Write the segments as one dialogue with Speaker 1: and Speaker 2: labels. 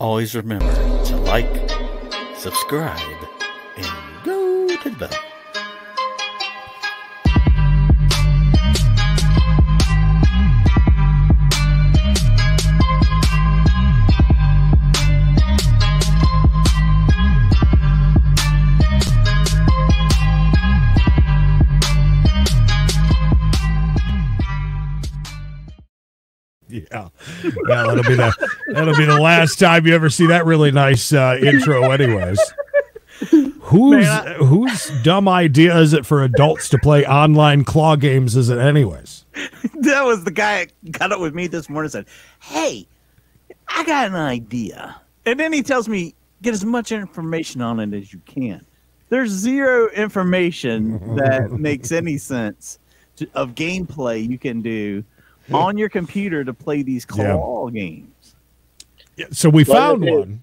Speaker 1: Always remember to like, subscribe, and go to the bell.
Speaker 2: Yeah, that'll be the that'll be the last time you ever see that really nice uh, intro, anyways. Whose whose dumb idea is it for adults to play online claw games? Is it anyways?
Speaker 3: that was the guy that got up with me this morning and said, Hey, I got an idea. And then he tells me, Get as much information on it as you can. There's zero information that makes any sense to, of gameplay you can do on your computer to play these
Speaker 2: Yeah.
Speaker 3: claw games.
Speaker 2: Yeah, so we
Speaker 4: Well,
Speaker 2: found
Speaker 4: it-
Speaker 2: one.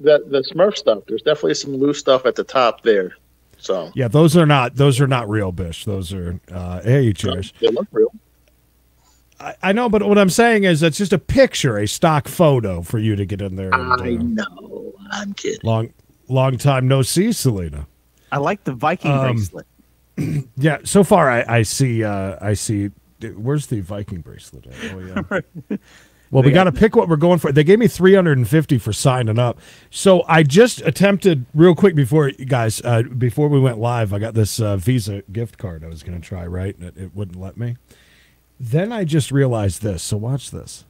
Speaker 4: The the Smurf stuff. There's definitely some loose stuff at the top there. So
Speaker 2: Yeah, those are not those are not real Bish. Those are uh, hey, cheers.
Speaker 4: they look real.
Speaker 2: I, I know, but what I'm saying is it's just a picture, a stock photo for you to get in there. and,
Speaker 4: I
Speaker 2: uh,
Speaker 4: know. I'm kidding.
Speaker 2: long long time no see, Selena.
Speaker 3: I like the Viking
Speaker 2: Um,
Speaker 3: bracelet.
Speaker 2: Yeah, so far I, I see uh, I see. Where's the Viking bracelet? At? Oh yeah. Well, we got to pick what we're going for. They gave me 350 for signing up. So I just attempted real quick before you guys uh, before we went live. I got this uh, Visa gift card I was going to try, right? And it, it wouldn't let me. Then I just realized this. So watch this.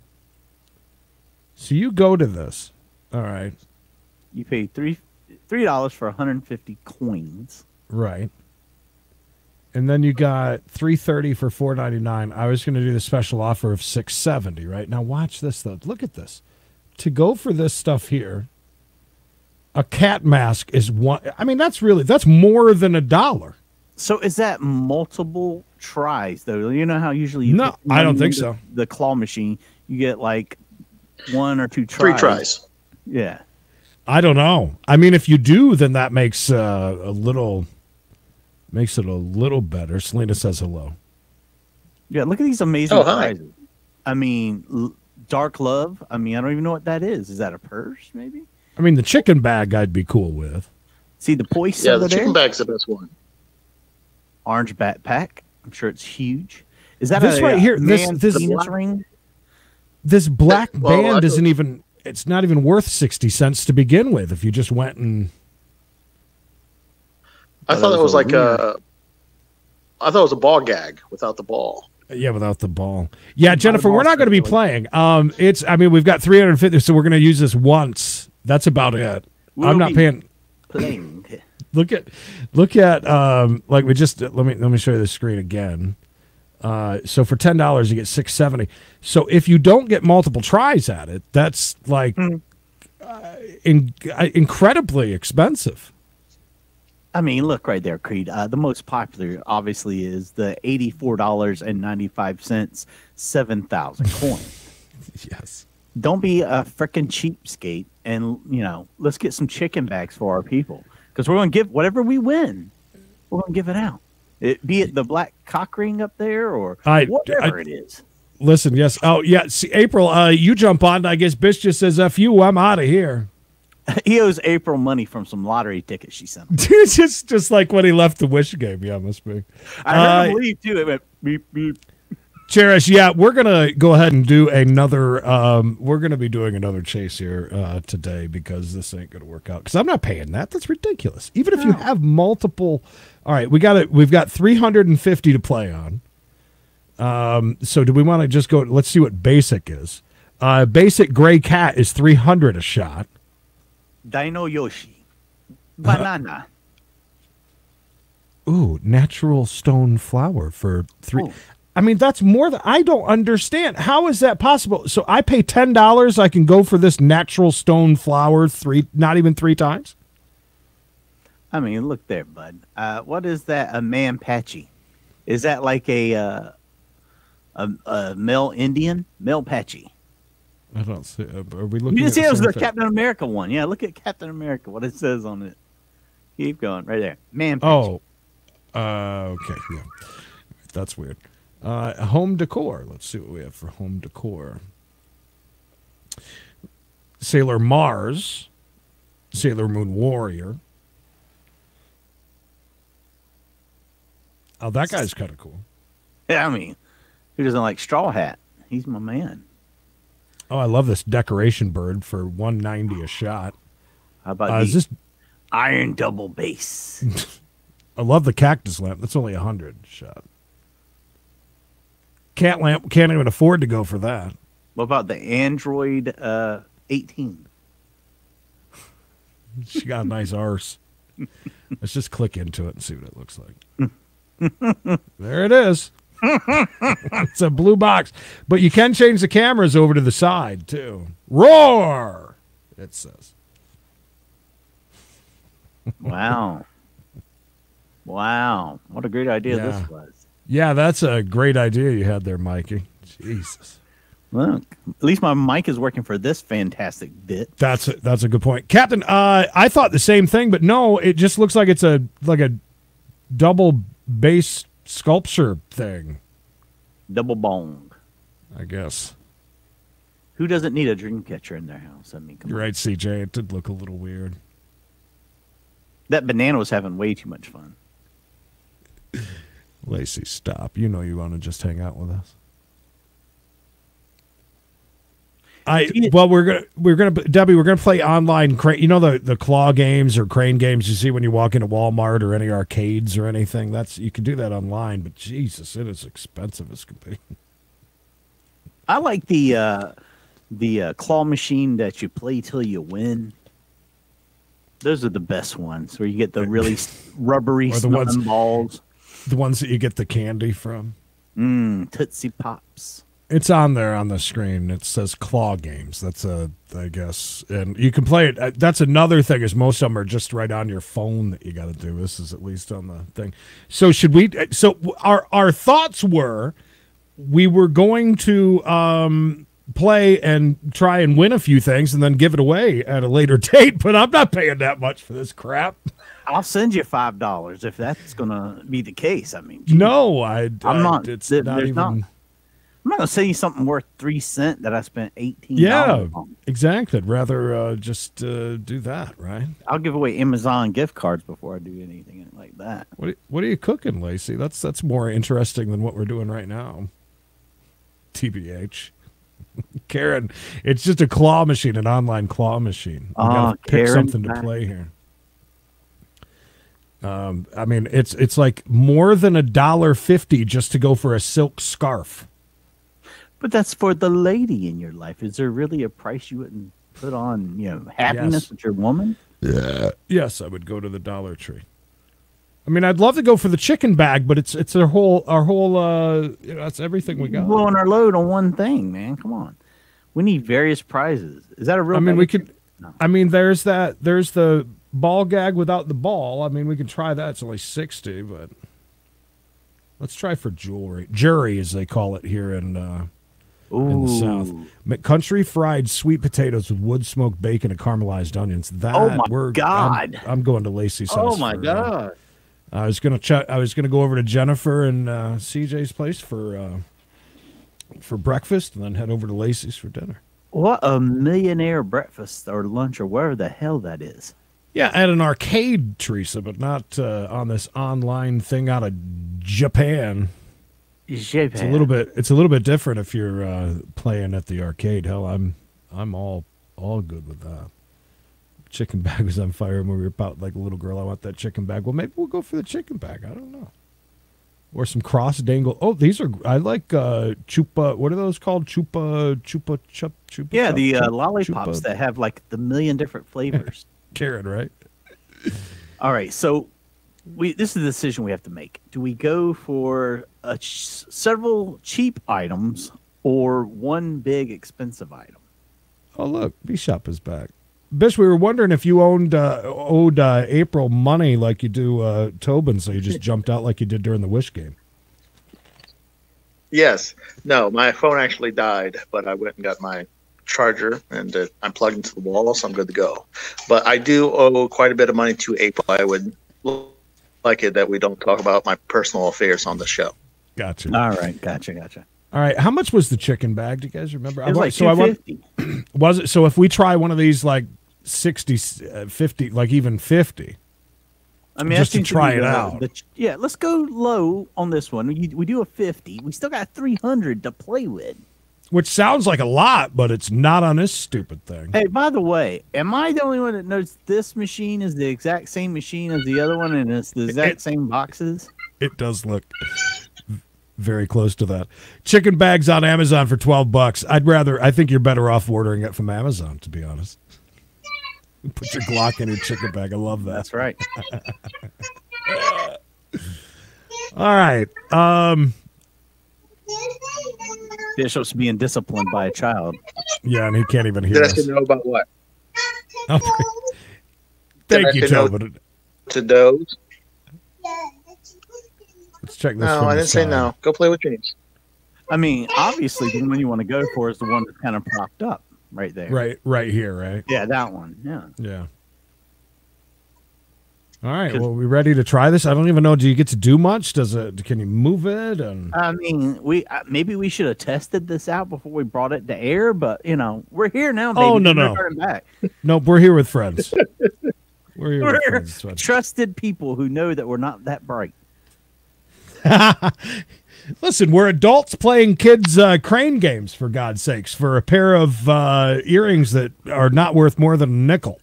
Speaker 2: So you go to this. All right.
Speaker 3: You pay three three dollars for 150 coins.
Speaker 2: Right. And then you got 330 for 499. I was going to do the special offer of 670, right? Now watch this though. Look at this. To go for this stuff here, a cat mask is one I mean that's really that's more than a dollar.
Speaker 3: So is that multiple tries though? You know how usually you
Speaker 2: No,
Speaker 3: put
Speaker 2: I don't think
Speaker 3: into
Speaker 2: so.
Speaker 3: The claw machine, you get like one or two tries.
Speaker 4: Three tries.
Speaker 3: Yeah.
Speaker 2: I don't know. I mean if you do then that makes uh, a little makes it a little better. Selena says hello.
Speaker 3: Yeah, look at these amazing
Speaker 4: Oh, hi.
Speaker 3: prizes. I mean, Dark Love. I mean, I don't even know what that is. Is that a purse, maybe?
Speaker 2: I mean the chicken bag I'd be cool with.
Speaker 3: See the poise
Speaker 4: Yeah,
Speaker 3: over
Speaker 4: the chicken
Speaker 3: there?
Speaker 4: bag's the best one.
Speaker 3: Orange backpack. I'm sure it's huge. Is that
Speaker 2: This
Speaker 3: a,
Speaker 2: right
Speaker 3: uh,
Speaker 2: here, this-
Speaker 3: man's
Speaker 2: this-
Speaker 3: penis ring?
Speaker 2: this black
Speaker 4: Well,
Speaker 2: band isn't
Speaker 4: don't-
Speaker 2: even it's not even worth 60 cents to begin with if you just went and
Speaker 4: I
Speaker 3: Thought
Speaker 4: thought
Speaker 3: it
Speaker 4: it
Speaker 3: was
Speaker 4: was
Speaker 3: a
Speaker 4: like a. I thought it was a ball gag without the ball.
Speaker 2: yeah without the ball yeah
Speaker 3: Not a
Speaker 2: jennifer we're not going to be playing um it's i mean we've got 350 so we're going to use this once that's about it
Speaker 3: We'll
Speaker 2: i'm not paying
Speaker 3: Playing.
Speaker 2: look at look at um like we just let me let me show you the screen again uh so for ten dollars you get 670 so if you don't get multiple tries at it that's like
Speaker 3: Hmm.
Speaker 2: uh, in, uh, incredibly expensive
Speaker 3: I mean, look right there, Creed. Uh, the most popular, obviously, is the eighty-four dollars and ninety-five cents, seven thousand coins.
Speaker 2: yes
Speaker 3: Don't be a freaking cheapskate, and you know, let's get some chicken bags for our people because we're going to give whatever we win, we're going to give it out. It, be it the black cock ring up there or
Speaker 2: I-
Speaker 3: whatever
Speaker 2: I-
Speaker 3: it is.
Speaker 2: Listen, yes. Oh, yeah. See, April, uh, you jump on. I guess Bish just says, F you, I'm out of here.
Speaker 3: he owes April money from some lottery tickets she sent. him.
Speaker 2: It's just, just like when he left the Wish game. Yeah, must be.
Speaker 3: I heard
Speaker 2: Uh,
Speaker 3: him leave too. It went beep beep.
Speaker 2: Cherish, yeah, we're going to go ahead and do another, um, we're going to be doing another chase here uh, today because this ain't going to work out. Because I'm not paying that. That's ridiculous. Even if you have multiple, all right, we got it. We've got 350 to play on. Um, so do we want to just go, let's see what basic is. Uh, basic gray cat is 300 a shot.
Speaker 3: Dino Yoshi, banana.
Speaker 2: Ooh, natural stone flower for three.
Speaker 3: Oh.
Speaker 2: I mean, that's more than I don't understand. How is that possible? So I pay ten dollars, I can go for this natural stone flower three, not even three times.
Speaker 3: I mean, look there, bud. Uh, what is that? A man patchy? Is that like a uh, a, a male Indian? Male patchy.
Speaker 2: I don't see. Uh, are we looking?
Speaker 3: You see it was the? Captain America one. Yeah, look at Captain America. What it says on it. Keep going right there. Man.
Speaker 2: Oh, uh, okay, yeah, that's weird. Uh, home decor. Let's see what we have for home decor. Sailor Mars, Sailor Moon Warrior. Oh, that guy's kind of cool.
Speaker 3: Yeah, I mean, who doesn't like Straw Hat? He's my man.
Speaker 2: Oh, I love this decoration bird for 190 a shot.
Speaker 3: How about
Speaker 2: Uh,
Speaker 3: the
Speaker 2: is this
Speaker 3: Iron Double Bass?
Speaker 2: I love the cactus lamp. That's only a hundred shot. Cat lamp can't even afford to go for that.
Speaker 3: what about the Android uh, 18?
Speaker 2: She got a nice arse. Let's just click into it and see what it looks like. there it is. it's a blue box, but you can change the cameras over to the side too. Roar! It says.
Speaker 3: Wow. wow. What a great idea
Speaker 2: Yeah.
Speaker 3: this was.
Speaker 2: Yeah, that's a great idea you had there, Mikey. Jesus.
Speaker 3: Look, at least my mic is working for this fantastic bit.
Speaker 2: That's a, that's a good point, Captain. Uh, I thought the same thing, but no, it just looks like it's a like a double bass sculpture thing.
Speaker 3: Double bong.
Speaker 2: I guess
Speaker 3: Who doesn't need a dream catcher in their house? I mean, come
Speaker 2: you're right, CJ. It did look a little weird.
Speaker 3: That banana was having way too much fun.
Speaker 2: Lacey, stop. You know you want to just hang out with us. I well, we're gonna we're gonna Debbie, we're gonna play online. Crane, you know the the claw games or crane games you see when you walk into Walmart or any arcades or anything. That's you can do that online, but Jesus, it is expensive as can be.
Speaker 3: I like the uh, the uh, claw machine that you play till you win. Those are the best ones where you get the really rubbery
Speaker 2: the ones-
Speaker 3: balls.
Speaker 2: The ones that you get the candy from.
Speaker 3: Mmm, Tootsie Pops.
Speaker 2: It's on there on the screen. It says claw games. That's a, I guess, and you can play it. uh, That's another thing. Is most of them are just right on your phone that you got to do. This is at least on the thing. So should we? uh, So our our thoughts were, we were going to um, play and try and win a few things and then give it away at a later date. But I'm not paying that much for this crap.
Speaker 3: I'll send you five dollars if that's gonna be the case. I mean,
Speaker 2: No, I.
Speaker 3: I'm
Speaker 2: I-
Speaker 3: not-
Speaker 2: It's
Speaker 3: there-
Speaker 2: not even.
Speaker 3: not- I'm not gonna send you something worth three cent that I spent eighteen.
Speaker 2: Yeah,
Speaker 3: on.
Speaker 2: exactly. I'd rather uh, just uh, do that, right?
Speaker 3: I'll give away Amazon gift cards before I do anything like that.
Speaker 2: What What are you cooking, Lacey? That's that's more interesting than what we're doing right now. TBH, Karen, it's just a claw machine, an online claw machine. We
Speaker 3: Ah,
Speaker 2: gotta pick
Speaker 3: Karen's
Speaker 2: something to play here. Um, I mean, it's it's like more than a dollar fifty just to go for a silk scarf.
Speaker 3: But that's for the lady in your life. Is there really a price you wouldn't put on, you know, happiness
Speaker 2: Yes.
Speaker 3: with your woman? Yeah.
Speaker 2: Yes, I would go to the Dollar Tree. I mean, I'd love to go for the chicken bag, but it's it's our whole our whole uh, you know, that's everything we got.
Speaker 3: Blowing our load on one thing, man. Come on. We need various prizes. Is that a real?
Speaker 2: I mean, we could.
Speaker 3: No.
Speaker 2: I mean, there's that. There's the ball gag without the ball. I mean, we can try that. It's only sixty, but let's try for jewelry, jury as they call it here in uh, in the south. Country fried sweet potatoes with wood smoked bacon and caramelized onions. That
Speaker 3: Oh my
Speaker 2: we're, I'm-
Speaker 3: God.
Speaker 2: I'm, going to Lacey's house.
Speaker 4: Oh my
Speaker 2: for, uh,
Speaker 4: god!
Speaker 2: I was gonna check. I was gonna go over to Jennifer and uh, CJ's place for uh, for breakfast, and then head over to Lacey's for dinner.
Speaker 3: What a millionaire breakfast or lunch or whatever the hell that is.
Speaker 2: Yeah, at an arcade, Teresa, but not uh, on this online thing out of Japan. It's a little bit. It's a little bit different if you're uh, playing at the arcade. Hell, I'm I'm all all good with that. Chicken bag was on fire when we were about like a little girl. I want that chicken bag. Well, maybe we'll go for the chicken bag. I don't know. Or some cross dangle. Oh, these are. I like uh, chupa. What are those called? Chupa chupa chup chupa.
Speaker 3: Yeah,
Speaker 2: chup,
Speaker 3: the uh,
Speaker 2: chup,
Speaker 3: lollipops
Speaker 2: chupa-
Speaker 3: that have like the million different flavors.
Speaker 2: Karen, right?
Speaker 3: All right, so we this is the decision we have to make. Do we go for a ch- several cheap items or one big expensive item?
Speaker 2: Oh look, Bishop is back. Bish, we were wondering if you owned uh, owed uh, April money like you do uh, Tobin, so you just jumped out like you did during the Wish game.
Speaker 4: Yes, no, my phone actually died, but I went and got my charger and uh, I'm plugged into the wall, so I'm good to go. But I do owe quite a bit of money to April. I would like it that we don't talk about my personal affairs on the show.
Speaker 2: Gotcha.
Speaker 3: All right, gotcha, gotcha.
Speaker 2: All right, how much was the chicken bag? Do you guys remember?
Speaker 3: It was like
Speaker 2: so I want was it so if we try one of these like 60 uh, 50 like even 50
Speaker 3: I mean,
Speaker 2: Just to try it out.
Speaker 3: the yeah, let's go low on this one. We, we do a 50. We still got 300 to play with.
Speaker 2: which sounds like a lot but it's not on this stupid thing.
Speaker 3: Hey, by the way, am I the only one that knows this machine is the exact same machine as the other one and it's the exact
Speaker 2: It-
Speaker 3: same boxes?
Speaker 2: It does look very close to that. Chicken bags on Amazon for 12 bucks. I'd rather I think you're better off ordering it from Amazon to be honest. Put your Glock in your chicken bag. I love that.
Speaker 3: That's right.
Speaker 2: All right. Um
Speaker 3: Bishop's being disciplined by a child.
Speaker 2: yeah, and he can't even hear
Speaker 4: Did I
Speaker 2: us.
Speaker 4: say no about what?
Speaker 2: Oh, Thank
Speaker 4: I
Speaker 2: you,
Speaker 4: say no?
Speaker 2: Joe.
Speaker 4: To doze?
Speaker 2: Let's check this.
Speaker 4: No,
Speaker 2: from
Speaker 4: I didn't say no. Go play with dreams.
Speaker 3: I mean, obviously, the one you want to go for is the one that's kind of propped up right there.
Speaker 2: Right, right here, right?
Speaker 3: Yeah, that one. Yeah.
Speaker 2: Yeah. All right. Well, we ready to try this? I don't even know. Do you get to do much? Does it? Can you move it? And
Speaker 3: I mean, we uh, maybe we should have tested this out before we brought it to air, but you know, we're here now. Baby.
Speaker 2: Oh, no,
Speaker 3: There's
Speaker 2: no.
Speaker 3: back.
Speaker 2: nope, we're here with friends. We're here with
Speaker 3: We're
Speaker 2: friends.
Speaker 3: Trusted people who know that we're not that bright.
Speaker 2: Listen, we're adults playing kids' uh, crane games, for God's sakes, for a pair of uh, earrings that are not worth more than a nickel.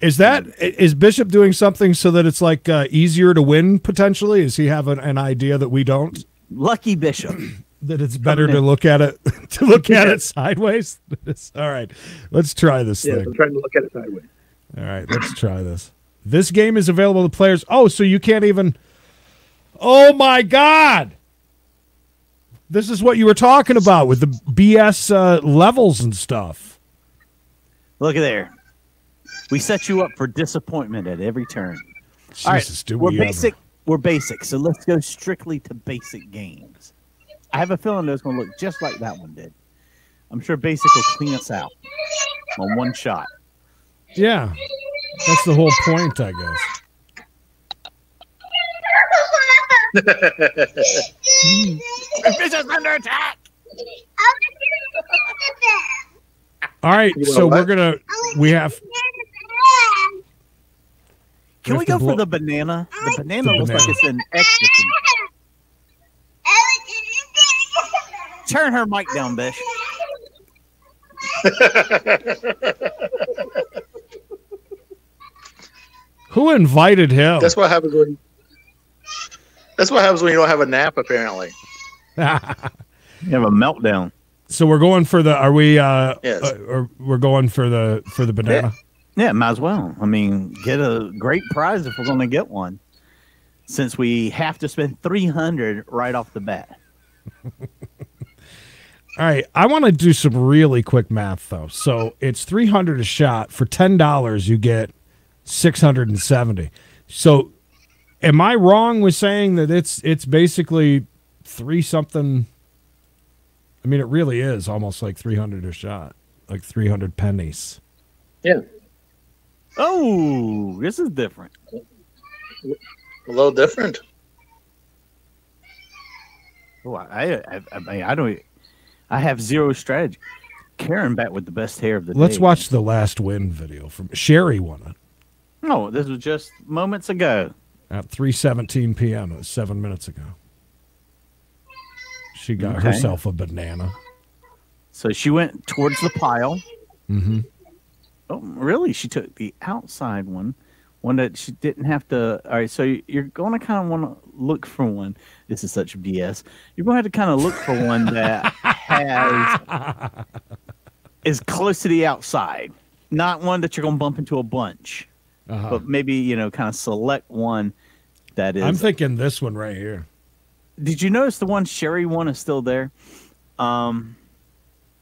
Speaker 2: Is that is Bishop doing something so that it's like uh, easier to win potentially? Does he have an, an idea that we don't?
Speaker 3: Lucky Bishop.
Speaker 2: That it's better to look at it to look at it sideways. All right, let's try this
Speaker 4: Yeah,
Speaker 2: thing.
Speaker 4: I'm trying to look at it sideways.
Speaker 2: All right, let's try this. This game is available to players. Oh, so you can't even. Oh my God! This is what you were talking about with the BS uh, levels and stuff.
Speaker 3: Look at there. We set you up for disappointment at every turn. All right,
Speaker 2: Jesus, do
Speaker 3: we're
Speaker 2: we ever.
Speaker 3: basic. We're basic. So let's go strictly to basic games. I have a feeling it's going to look just like that one did. I'm sure basic will clean us out on one shot.
Speaker 2: Yeah, that's the whole point, I guess.
Speaker 3: Bishop's under attack.
Speaker 2: All right,
Speaker 4: You
Speaker 2: so
Speaker 4: know
Speaker 2: we're gonna we have
Speaker 3: Can
Speaker 2: We
Speaker 3: we go
Speaker 2: blow-
Speaker 3: for the banana? The banana looks like
Speaker 2: banana.
Speaker 3: it's in ecstasy. Turn her mic down, Bish.
Speaker 2: who invited him?
Speaker 4: That's what happens when. That's what happens when you don't have a nap. Apparently,
Speaker 3: You have a meltdown.
Speaker 2: so we're going for the. Are we? uh
Speaker 4: Yes.
Speaker 2: uh, or we're going for the for the banana.
Speaker 3: Yeah, might as well. I mean, get a great prize if we're going to get one. Since we have to spend 300 right off the bat.
Speaker 2: All right, I want to do some really quick math though. So it's three hundred a shot for ten dollars. You get six hundred and seventy. So, am I wrong with saying that it's it's basically three something? I mean, it really is almost like three hundred a shot, like three hundred pennies.
Speaker 4: yeah,
Speaker 3: Oh, this is different.
Speaker 4: a little different.
Speaker 3: Oh, I, I, I, mean, I don't. I have zero strategy. Karen back with the best hair of the day.
Speaker 2: Let's watch the last win video from Sherry won it
Speaker 3: No, this was just moments ago.
Speaker 2: At three seventeen p.m. It was seven minutes ago. She got
Speaker 3: Okay.
Speaker 2: herself a banana.
Speaker 3: So she went towards the pile.
Speaker 2: Mm-hmm.
Speaker 3: Oh, really? She took the outside one, one that she didn't have to. All right, so you're going to kind of want to look for one. This is such BS. You're going to have to kind of look for one that has is close to the outside, not one that you're going to bump into a bunch,
Speaker 2: Uh-huh.
Speaker 3: but maybe you know, kind of select one that is.
Speaker 2: I'm thinking this one right here.
Speaker 3: Did you notice the one Sherry one is still there? Um,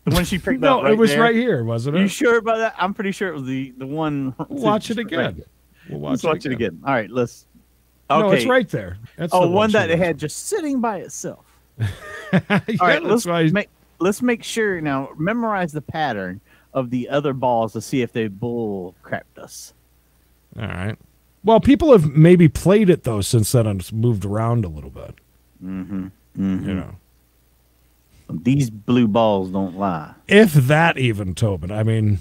Speaker 3: the one she picked
Speaker 2: No,
Speaker 3: up. Right
Speaker 2: it was
Speaker 3: there?
Speaker 2: right here, wasn't it?
Speaker 3: You sure about that? I'm pretty sure it was the the one.
Speaker 2: Watch it again.
Speaker 3: there.
Speaker 2: We'll watch,
Speaker 3: Let's watch it again. All right, let's.
Speaker 2: No,
Speaker 3: Okay.
Speaker 2: it's right there. That's
Speaker 3: Oh,
Speaker 2: the
Speaker 3: one that
Speaker 2: she
Speaker 3: it had just sitting by itself.
Speaker 2: yeah,
Speaker 3: All right, let's
Speaker 2: why-
Speaker 3: make let's make sure now. Memorize the pattern of the other balls to see if they bull crapped us.
Speaker 2: All right. Well, people have maybe played it though since then and it's moved around a little bit.
Speaker 3: Mm-hmm.
Speaker 2: You know.
Speaker 3: These blue balls don't lie.
Speaker 2: If that even, Tobin. I mean,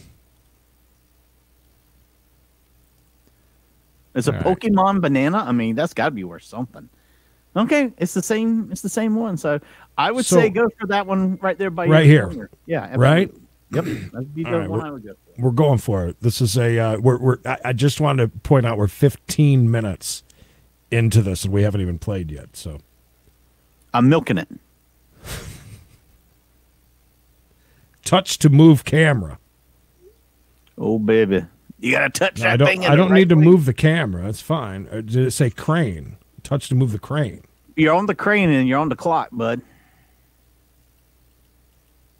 Speaker 3: It's a
Speaker 2: All right.
Speaker 3: Pokemon banana. I mean, that's got to be worth something. Okay, it's the same. It's the same one. So I would
Speaker 2: So-
Speaker 3: say go for that one right there by
Speaker 2: Right
Speaker 3: your
Speaker 2: here.
Speaker 3: corner. Yeah.
Speaker 2: Right?
Speaker 3: Absolutely. Yep. That'd be the
Speaker 2: All right,
Speaker 3: one
Speaker 2: we're-
Speaker 3: I would go for.
Speaker 2: we're going for it. This is a. Uh, we're. We're. I, I just wanted to point out we're 15 minutes into this and we haven't even played yet. So
Speaker 3: I'm milking it.
Speaker 2: touch to move camera.
Speaker 3: Oh baby, you gotta touch
Speaker 2: No,
Speaker 3: that
Speaker 2: I don't.
Speaker 3: thing.
Speaker 2: I don't
Speaker 3: right
Speaker 2: need to
Speaker 3: place.
Speaker 2: move the camera. That's fine. Uh, did it say crane? Touch to move the crane.
Speaker 3: You're on the crane and you're on the clock, bud.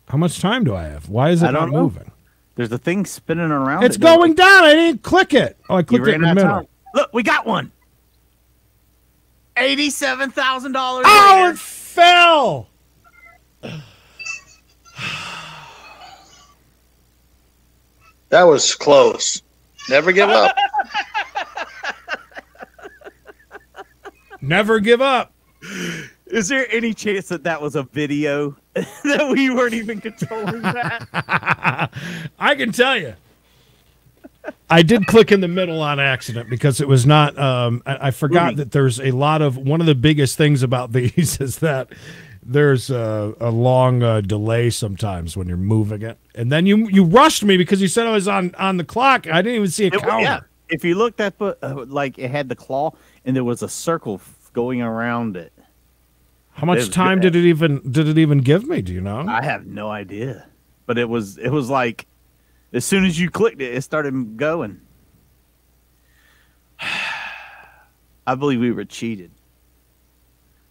Speaker 2: How much time do I have? Why is it not
Speaker 3: know.
Speaker 2: moving?
Speaker 3: There's a thing spinning around.
Speaker 2: It's
Speaker 3: it, though.
Speaker 2: going down. I didn't click it. Oh, I clicked it in the middle.
Speaker 3: time. Look, we got one. Eighty-seven thousand dollars.
Speaker 2: Oh, it fell.
Speaker 4: That was close. Never give up.
Speaker 2: Never give up.
Speaker 3: Is there any chance that that was a video that we weren't even controlling that?
Speaker 2: I can tell you. I did click in the middle on accident because it was not. Um, I, I forgot
Speaker 3: Moving.
Speaker 2: that there's a lot of one of the biggest things about these is that there's a, a long uh, delay sometimes when you're moving it, and then you you rushed me because you said I was on on the clock. I didn't even see a
Speaker 3: It-
Speaker 2: counter.
Speaker 3: yeah. If you looked at uh, like it had the claw and there was a circle going around it.
Speaker 2: How much
Speaker 3: was
Speaker 2: time
Speaker 3: good.
Speaker 2: did it even did it even give me? Do you know?
Speaker 3: I have no idea, but it was it was like as soon as you clicked it, it started going. I believe we were cheated.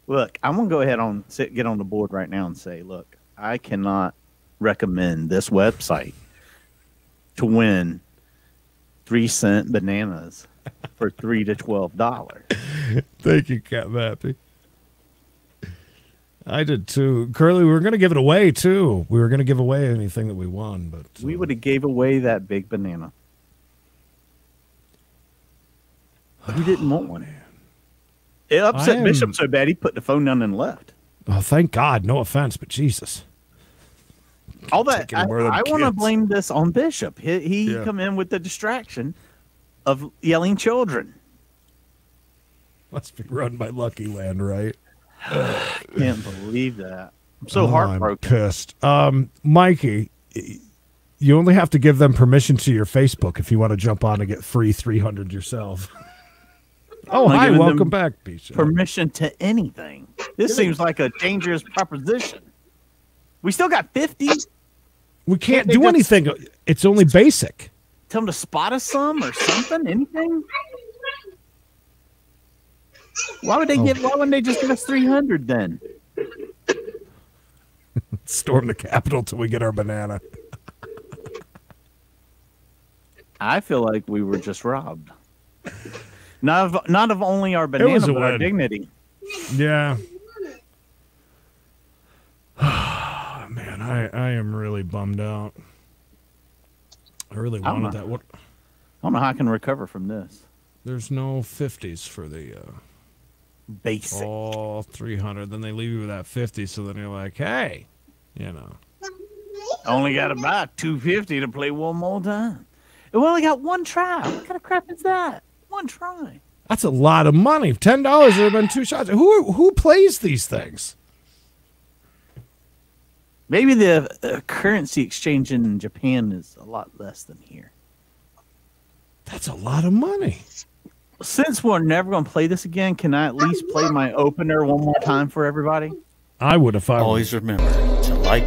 Speaker 3: Look, I'm gonna go ahead on sit, get on the board right now and say, look, I cannot recommend this website to win three cent bananas for three to twelve dollars.
Speaker 2: Thank you, Cat Mappy. I did too. Curly, we were going to give it away too. We were going to give away anything that we won, but
Speaker 3: We
Speaker 2: uh,
Speaker 3: would have gave away that big banana. You didn't want one. It upset
Speaker 2: am-
Speaker 3: Bishop so bad he put the phone down and left.
Speaker 2: Oh, thank God. No offense, but Jesus.
Speaker 3: All that I, I want to blame this on Bishop. He, he
Speaker 2: Yeah.
Speaker 3: come in with the distraction of yelling children.
Speaker 2: Must be run by Lucky Land, right?
Speaker 3: I can't believe that. I'm so
Speaker 2: Oh, I'm
Speaker 3: heartbroken.
Speaker 2: pissed. Um, Mikey, you only have to give them permission to your Facebook if you want to jump on and get free 300 yourself. oh, hi. Welcome back, Bisha.
Speaker 3: Permission to anything. This seems like a dangerous proposition. We still got 50.
Speaker 2: we can't do anything. It's only basic.
Speaker 3: Tell them to spot us some or something. Anything. Why would they
Speaker 2: Oh.
Speaker 3: give? Why wouldn't they just give us 300 then?
Speaker 2: Storm the Capitol till we get our banana.
Speaker 3: I feel like we were just robbed. Not of not of only our banana, but our dignity.
Speaker 2: Yeah. Man, I, I am really bummed out. I really wanted
Speaker 3: not.
Speaker 2: that. What?
Speaker 3: I don't know how I can recover from this.
Speaker 2: There's no 50s for the uh,
Speaker 3: Basic.
Speaker 2: all 300. Then they leave you with that 50. So then you're like, hey, you know.
Speaker 3: Only got to buy 250 to play one more time. And we only got one try. What kind of crap is that? One try.
Speaker 2: That's a lot of money. Ten dollars would have been two shots. Who who plays these things?
Speaker 3: Maybe the uh, currency exchange in Japan is a lot less than here.
Speaker 2: That's a lot of money.
Speaker 3: Since we're never going to play this again, can I at least play my opener one more time for everybody?
Speaker 2: I would if I were.
Speaker 1: Always remember to like,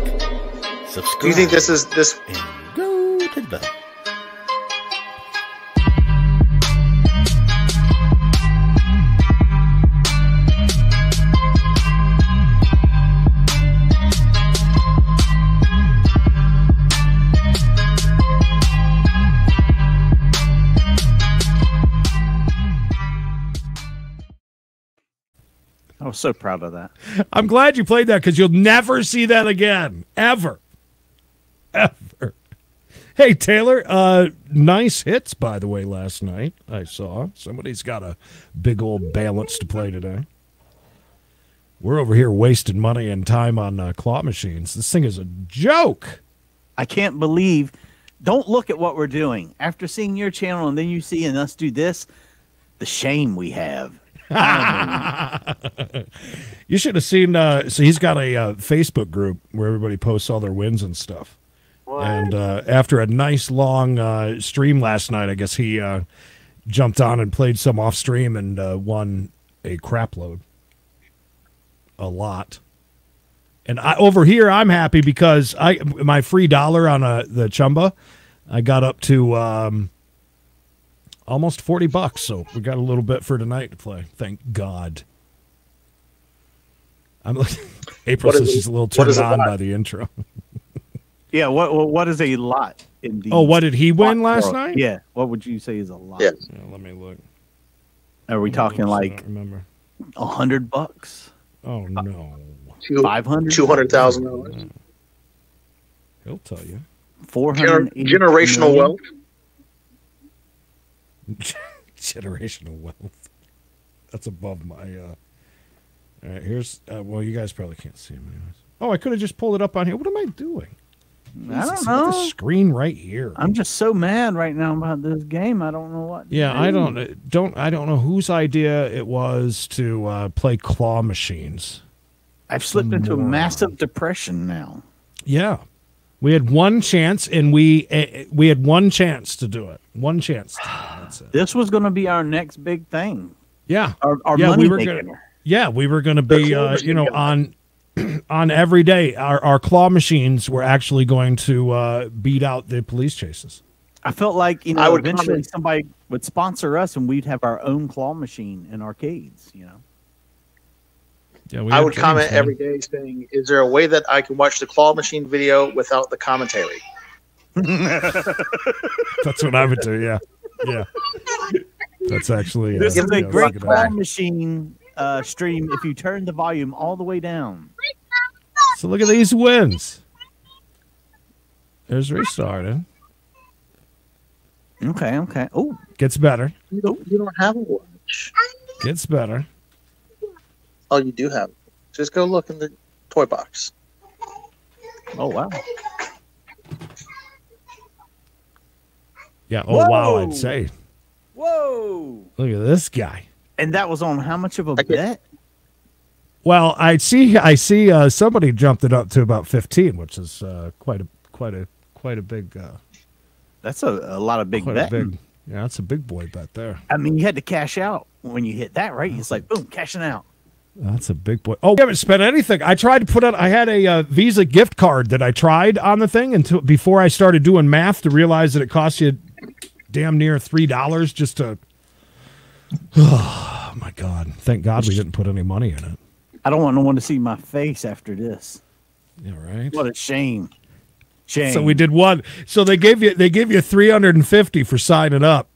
Speaker 1: subscribe,
Speaker 4: Do you think this is this?
Speaker 1: and go to the
Speaker 3: I was so proud of that.
Speaker 2: I'm glad you played that because you'll never see that again, ever, ever. Hey Taylor, uh, nice hits by the way last night. I saw somebody's got a big old balance to play today. We're over here wasting money and time on uh, claw machines. This thing is a joke.
Speaker 3: I can't believe. Don't look at what we're doing. After seeing your channel and then you see and us do this, the shame we have.
Speaker 2: You should have seen. Uh, so he's got a uh, Facebook group where everybody posts all their wins and stuff. And uh, after a nice long uh, stream last night, I guess he uh, jumped on and played some off stream and uh, won a crap load. A lot. And I, over here, I'm happy because I my free dollar on uh, the Chumba, I got up to um, almost forty bucks. So we got a little bit for tonight to play. Thank God. I'm looking. April
Speaker 4: What is
Speaker 2: says she's a little turned on by the intro.
Speaker 3: Yeah, what what, what is a lot in the
Speaker 2: Oh, what did he win last
Speaker 3: world?
Speaker 2: night?
Speaker 3: Yeah, what would you say is a lot?
Speaker 4: Yeah.
Speaker 2: Yeah, let me look.
Speaker 3: Are we talking
Speaker 2: I
Speaker 3: like
Speaker 2: don't remember.
Speaker 3: a hundred bucks,
Speaker 2: Oh uh, no,
Speaker 4: Two
Speaker 3: five hundred,
Speaker 4: two hundred thousand dollars.
Speaker 2: he'll tell you.
Speaker 3: Four hundred.
Speaker 4: Gener-
Speaker 3: hundred,
Speaker 4: generational wealth.
Speaker 2: Generational wealth. That's above my. uh All right, here's. Uh, well, you guys probably can't see him anyways. Oh, I could have just pulled it up on here. What am I doing?
Speaker 3: I don't
Speaker 2: at The
Speaker 3: know.
Speaker 2: screen right here.
Speaker 3: I'm just so mad right now about this game. I don't know what.
Speaker 2: yeah, I
Speaker 3: do.
Speaker 2: don't uh, don't I don't know whose idea it was to uh, play claw machines.
Speaker 3: I've slipped into a massive depression now.
Speaker 2: Yeah, we had one chance, and we uh, we had one chance to do it. One chance. That's it.
Speaker 3: This was going to be our next big thing.
Speaker 2: Yeah,
Speaker 3: Our, our
Speaker 2: Yeah,
Speaker 3: money
Speaker 2: we were
Speaker 3: maker.
Speaker 2: gonna- yeah, we were going to be, uh, you know, on on every day. Our our claw machines were actually going to uh, beat out the police chases.
Speaker 3: I felt like you know
Speaker 4: I would
Speaker 3: eventually
Speaker 4: comment-
Speaker 3: somebody would sponsor us and we'd have our own claw machine in arcades. You know.
Speaker 2: Yeah, we
Speaker 4: I would
Speaker 2: dreams,
Speaker 4: comment
Speaker 2: man.
Speaker 4: every day saying, "Is there a way that I can watch the claw machine video without the commentary?"
Speaker 2: That's what I would do. Yeah, yeah. That's actually uh,
Speaker 3: This is a great claw
Speaker 2: idea.
Speaker 3: machine uh, stream if you turn the volume all the way down.
Speaker 2: So look at these wins. There's restarting.
Speaker 3: Okay, okay. Oh,
Speaker 2: Gets better.
Speaker 4: You don't. You don't have a watch.
Speaker 2: Gets better.
Speaker 4: Oh, you do have. it. Just go look in the toy box.
Speaker 3: oh wow.
Speaker 2: Yeah. Oh wow,
Speaker 3: Whoa.
Speaker 2: I'd say.
Speaker 3: Whoa!
Speaker 2: Look at this guy.
Speaker 3: And that was on how much of a
Speaker 4: I get-
Speaker 3: bet?
Speaker 2: Well, I see. I see. Uh, somebody jumped it up to about fifteen, which is uh, quite a quite a quite a big uh,
Speaker 3: That's a, a lot of big bet.
Speaker 2: big. Yeah, that's a big boy bet there.
Speaker 3: I mean, you had to cash out when you hit that, right? It's like boom, cashing out.
Speaker 2: That's a big boy. Oh, we haven't spent anything. I tried to put out. I had a uh, Visa gift card that I tried on the thing until before I started doing math to realize that it cost you damn near three dollars just to. Oh my God! Thank God we didn't put any money in it.
Speaker 3: I don't want no one to see my face after this.
Speaker 2: Yeah, right.
Speaker 3: What a shame. Shame.
Speaker 2: So we did one. So they gave you they gave you three hundred and fifty for signing up.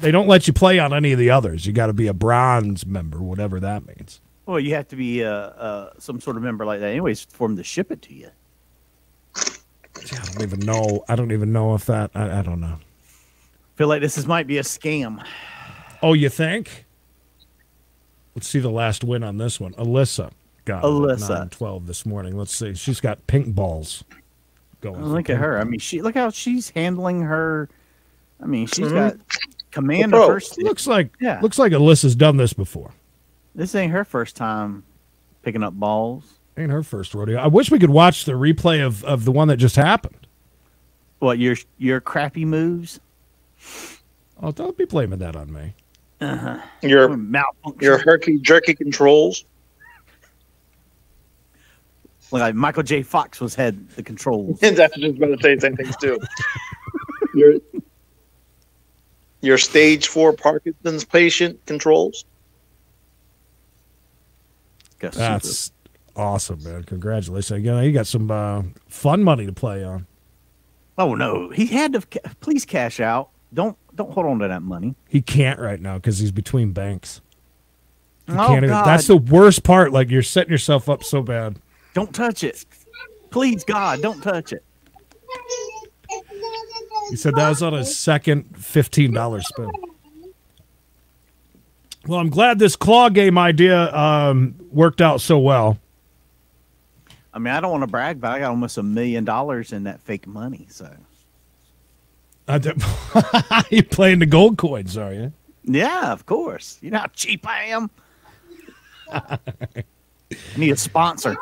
Speaker 2: They don't let you play on any of the others. You got to be a bronze member, whatever that means.
Speaker 3: Well, you have to be uh, uh, some sort of member like that, anyways, for them to ship it to you.
Speaker 2: I don't even know. I don't even know if that. I, I don't know.
Speaker 3: Feel like this is might be a scam.
Speaker 2: Oh, you think? Let's see the last win on this one. Alyssa got
Speaker 3: Alyssa.
Speaker 2: twelve this morning. Let's see. She's got pink balls going.
Speaker 3: Look at her. I mean, she look how she's handling her. I mean, she's
Speaker 4: Mhm.
Speaker 3: got command of her.
Speaker 2: looks like
Speaker 3: Yeah.
Speaker 2: looks like Alyssa's done this before.
Speaker 3: This ain't her first time picking up balls.
Speaker 2: Ain't her first rodeo. I wish we could watch the replay of, of the one that just happened.
Speaker 3: What your your crappy moves?
Speaker 2: Oh, don't be blaming that on me. Uh-huh.
Speaker 4: Your
Speaker 3: malfunction.
Speaker 4: your herky jerky controls.
Speaker 3: like Michael J. Fox was had the controls.
Speaker 4: And that's just going to say the same things too. your your stage four Parkinson's patient controls.
Speaker 3: Got super-
Speaker 2: That's awesome, man. Congratulations. You know, you got some uh, fun money to play on.
Speaker 3: Oh no, he had to. ca- Please cash out. Don't don't hold on to that money.
Speaker 2: He can't right now because he's between banks. He
Speaker 3: oh
Speaker 2: can't even-
Speaker 3: God!
Speaker 2: that's the worst part. Like you're setting yourself up so bad.
Speaker 3: don't touch it. Please, God, don't touch it.
Speaker 2: He said that was on his second fifteen dollar spin. Well, I'm glad this claw game idea um, worked out so well.
Speaker 3: I mean, I don't want to brag, but I got almost a million dollars in that fake money. So
Speaker 2: you playing the gold coins, are you?
Speaker 3: Yeah, of course. You know how cheap I am. I need a sponsor.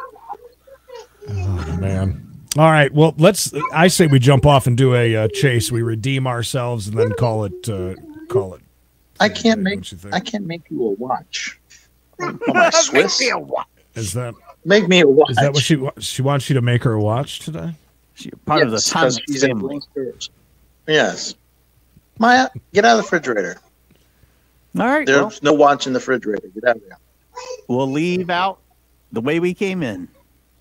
Speaker 2: Oh man. All right. Well, let's. I say we jump off and do a uh, chase. We redeem ourselves and then call it. Uh, call it.
Speaker 4: I can't make. I can't make you a watch. Swiss.
Speaker 3: Make me a watch.
Speaker 2: Is that
Speaker 4: make me a watch?
Speaker 2: Is that what she she wants you to make her a watch today?
Speaker 3: She part yes, of the time she's family.
Speaker 4: Yes. Maya, get out of the refrigerator.
Speaker 3: All right.
Speaker 4: There's well, no watch in the refrigerator. Get out of there.
Speaker 3: We'll leave out the way we came in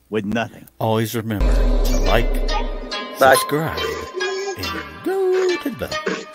Speaker 3: with nothing.
Speaker 1: Always remember to like, subscribe, and go to the